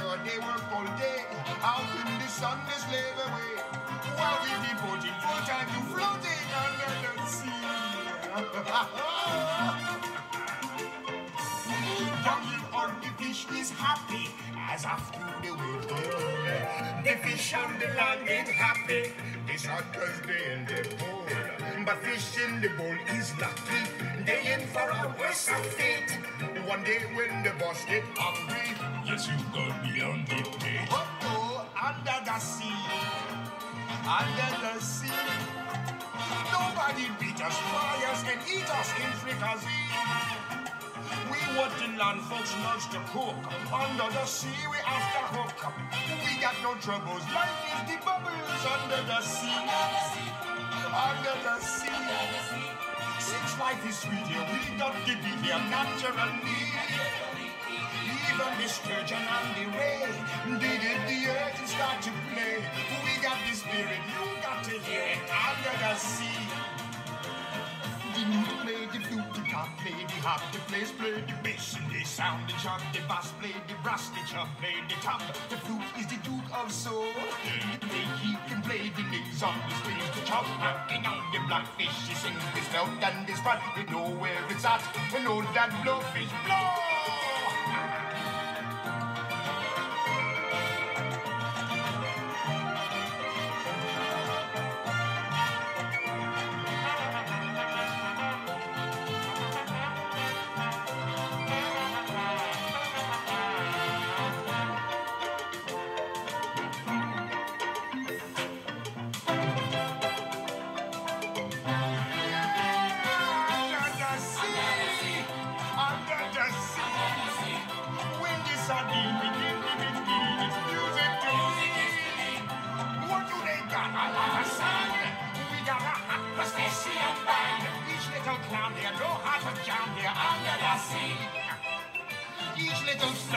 On they work all day. Out in the sun, they slave away. While we be devoting full time to floating under the sea. Down on the fish is happy as after the wind. The fish on the land ain't happy. It's hot cause they in the bowl. But fish in the bowl is lucky. They in for a worse fate. One day when the boss get hungry, Yes, you got me on the page. oh, under the sea, under the sea. Nobody beat us, fry us, and eat us in fricassee. We want working land folks loves to cook. Under the sea, we have after hook. We got no troubles. Life is the bubbles under the sea. Under the sea. Since life is sweet here, we got to be here naturally. Even the sturgeon and the ray, they did the earth and start to play. We got the spirit, you got to hear it under the sea. Lute play, the the cop play, the harp, the bass play, the bass, and the sound, the chop, the bass play, the brass, the chop play, the top. The flute is the duke of soul. They he can play the licks on the strings, the chop, knocking on the blackfish. He sings his melt and his spot. We know where it's at, we know that blowfish blow.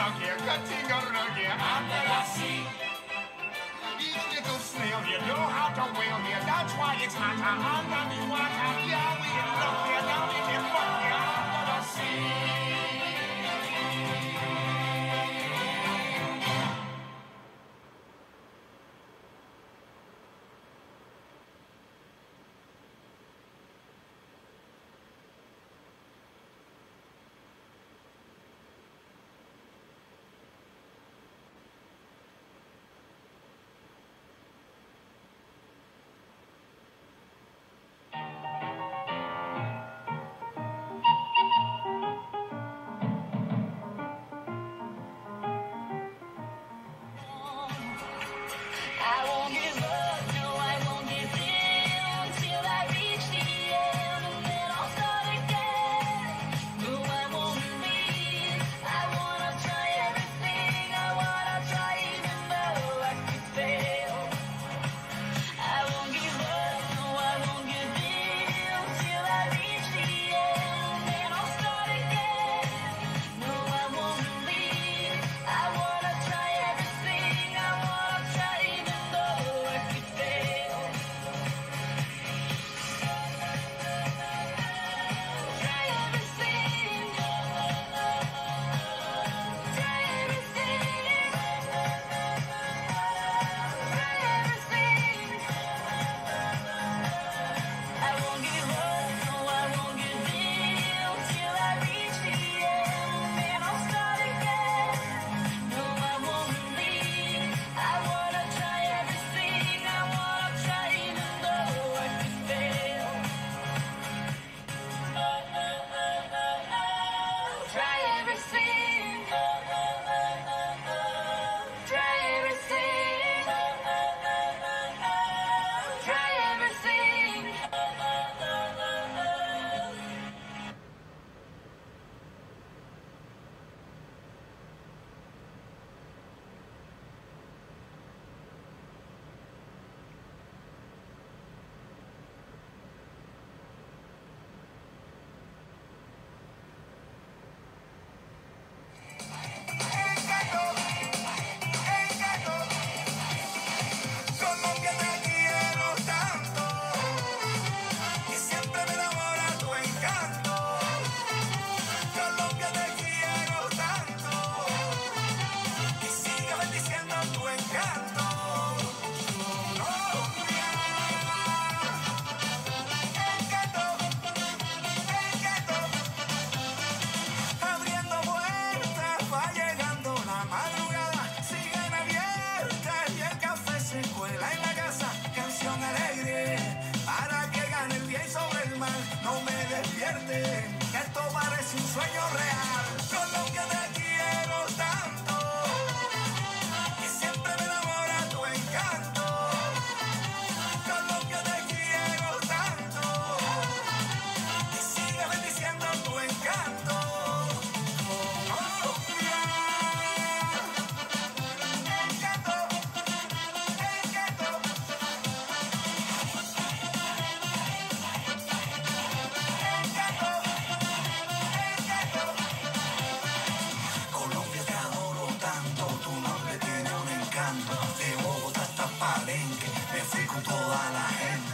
Little slug here cutting a rug here under the sea. Each little snail here know how to whale here. That's why it's hotter under the water. Yeah, we love here sueño real. con toda la gente.